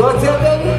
What happened?